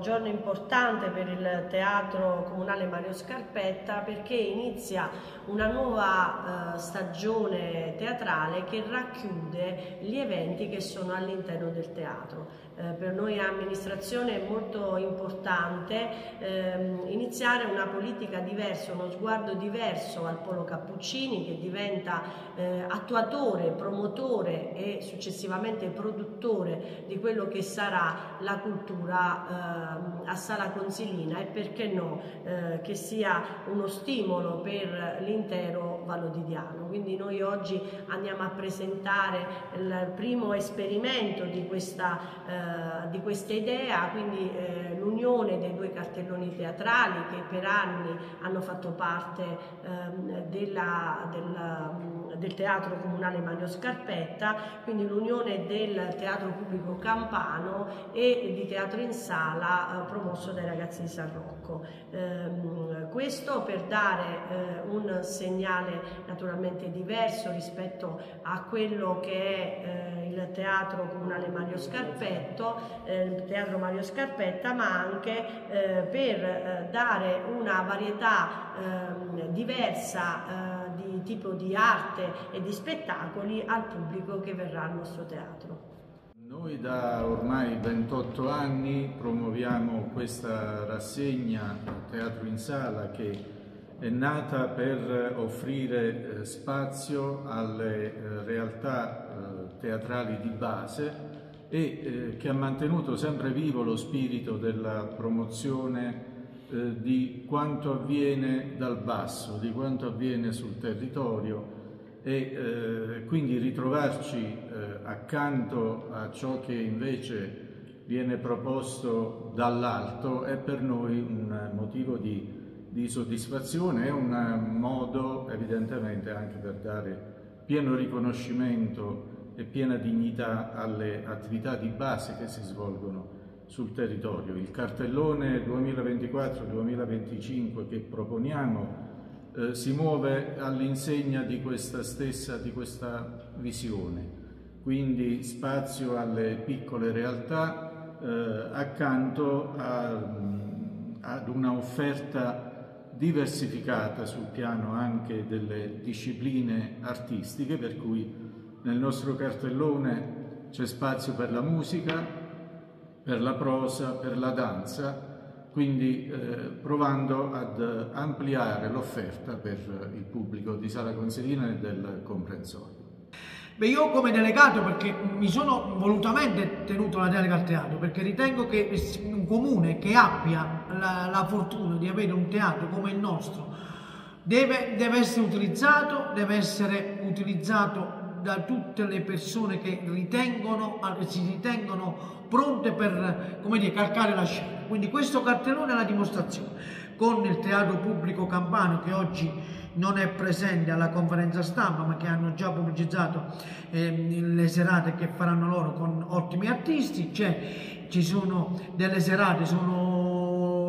giorno importante per il Teatro Comunale Mario Scarpetta perché inizia una nuova eh, stagione teatrale che racchiude gli eventi che sono all'interno del teatro. Eh, per noi amministrazione è molto importante ehm, iniziare una politica diversa, uno sguardo diverso al Polo Cappuccini che diventa eh, attuatore, promotore e successivamente produttore di quello che sarà la cultura eh, a Sala Consilina e perché no eh, che sia uno stimolo per l'intero Valodidiano. Quindi noi oggi andiamo a presentare il primo esperimento di questa, eh, di questa idea, quindi eh, l'unione dei due cartelloni teatrali che per anni hanno fatto parte ehm, della, del Teatro Comunale Mario Scarpetta, quindi l'unione del Teatro Pubblico Campano e di Teatro in Sala eh, promosso dai ragazzi di San Rocco. Ehm, questo per dare eh, un segnale naturalmente diverso rispetto a quello che è eh, il Teatro Comunale Mario Scarpetto, eh, il Teatro Mario Scarpetta, ma anche eh, per dare una varietà ehm, diversa di tipo di arte e di spettacoli al pubblico che verrà al nostro teatro. Noi da ormai 28 anni promuoviamo questa rassegna Teatro in Sala che è nata per offrire eh, spazio alle eh, realtà eh, teatrali di base e che ha mantenuto sempre vivo lo spirito della promozione di quanto avviene dal basso, di quanto avviene sul territorio e eh, quindi ritrovarci eh, accanto a ciò che invece viene proposto dall'alto è per noi un motivo di, di soddisfazione, è un modo evidentemente anche per dare pieno riconoscimento e piena dignità alle attività di base che si svolgono sul territorio. Il cartellone 2024-2025 che proponiamo eh, si muove all'insegna di questa stessa di questa visione. Quindi spazio alle piccole realtà eh, accanto a, ad una offerta diversificata sul piano anche delle discipline artistiche, per cui nel nostro cartellone c'è spazio per la musica, per la prosa, per la danza, quindi eh, provando ad ampliare l'offerta per il pubblico di Sala Consilina e del comprensorio. Beh, io come delegato, perché mi sono volutamente tenuto la delega al teatro, perché ritengo che un comune che abbia la, la fortuna di avere un teatro come il nostro deve, deve essere utilizzato, deve essere utilizzato da tutte le persone che ritengono, si ritengono pronte per come dire, calcare la scena. Quindi questo cartellone è la dimostrazione con il Teatro Pubblico Campano che oggi non è presente alla conferenza stampa ma che hanno già pubblicizzato eh, le serate che faranno loro con ottimi artisti, cioè, ci sono delle serate, sono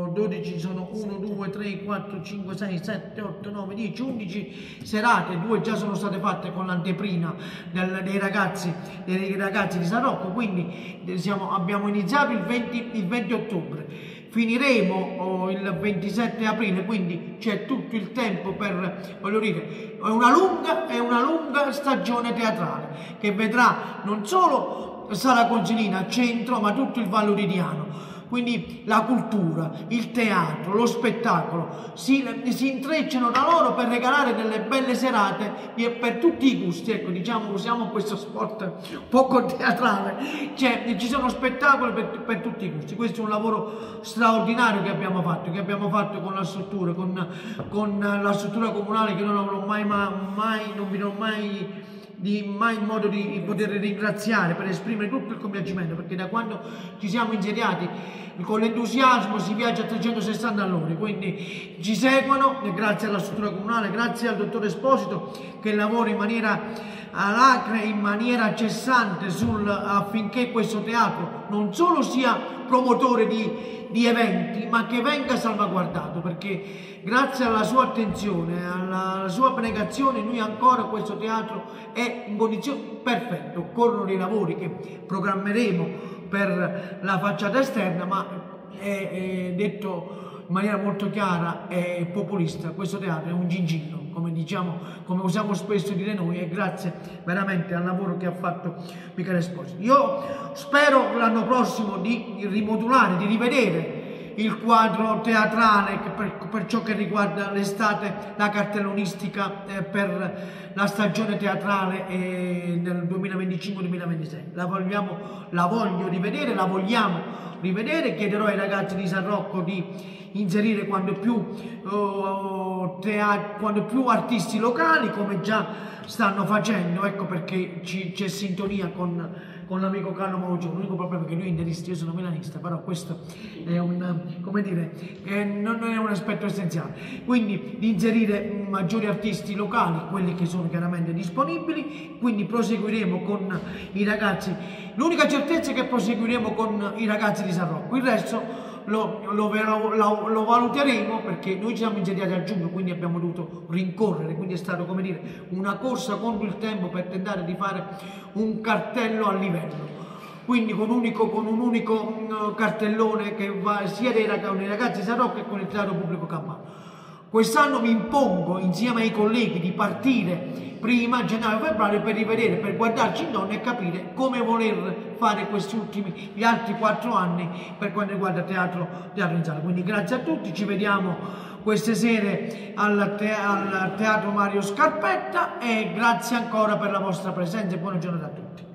12 sono 1, 2, 3, 4, 5, 6, 7, 8, 9, 10, 11 serate, due già sono state fatte con l'anteprima dei ragazzi, dei ragazzi di San Rocco, quindi eh, siamo, abbiamo iniziato il 20, il 20 ottobre, finiremo oh, il 27 aprile, quindi c'è tutto il tempo per, voglio dire, è una lunga, è una lunga stagione teatrale che vedrà non solo Sala Consilina, centro, ma tutto il Valluridiano quindi la cultura, il teatro, lo spettacolo si, si intrecciano da loro per regalare delle belle serate per tutti i gusti. Ecco, diciamo, usiamo questo sport poco teatrale, cioè ci sono spettacoli per, per tutti i gusti. Questo è un lavoro straordinario che abbiamo fatto, che abbiamo fatto con la struttura, con, con la struttura comunale che non avrò mai, mai, non vi ho mai di mai in modo di poter ringraziare, per esprimere tutto il compiacimento, perché da quando ci siamo insediati con l'entusiasmo si viaggia a 360 all'ora, quindi ci seguono, grazie alla struttura comunale, grazie al dottor Esposito che lavora in maniera alacre, in maniera cessante sul, affinché questo teatro non solo sia promotore di di eventi, ma che venga salvaguardato, perché grazie alla sua attenzione, alla, alla sua abnegazione, noi ancora questo teatro è in condizione perfetta. Occorrono i lavori che programmeremo per la facciata esterna, ma è, è detto in maniera molto chiara e populista, questo teatro è un gingillo, come diciamo, come usiamo spesso dire noi, e grazie veramente al lavoro che ha fatto Michele Esposito. Io spero l'anno prossimo di rimodulare, di rivedere il quadro teatrale per, per, ciò che riguarda l'estate, la cartellonistica eh, per la stagione teatrale eh, del 2025-2026. La, vogliamo, la voglio rivedere, la vogliamo rivedere, chiederò ai ragazzi di San Rocco di inserire quando più, uh, quando più artisti locali, come già stanno facendo, ecco perché c'è sintonia con con l'amico Carlo Maugione, l'unico problema è che lui è interista, io sono milanista, però questo è un, come dire, è, non è un aspetto essenziale. Quindi di inserire maggiori artisti locali, quelli che sono chiaramente disponibili, quindi proseguiremo con i ragazzi. L'unica certezza è che proseguiremo con i ragazzi di San Rocco, il resto lo, lo, lo, lo, valuteremo perché noi ci siamo insediati a giugno, quindi abbiamo dovuto rincorrere, quindi è stato come dire una corsa contro il tempo per tentare di fare un cartello a livello. Quindi con, unico, con un unico mm, cartellone che va sia dei ragazzi, Sarò che con il teatro pubblico campano. Quest'anno mi impongo insieme ai colleghi di partire prima gennaio-febbraio per rivedere, per guardarci intorno e capire come voler fare questi ultimi, gli altri quattro anni per quanto riguarda teatro, teatro in sala. Quindi grazie a tutti, ci vediamo queste sere al, te al Teatro Mario Scarpetta e grazie ancora per la vostra presenza e buona giornata a tutti.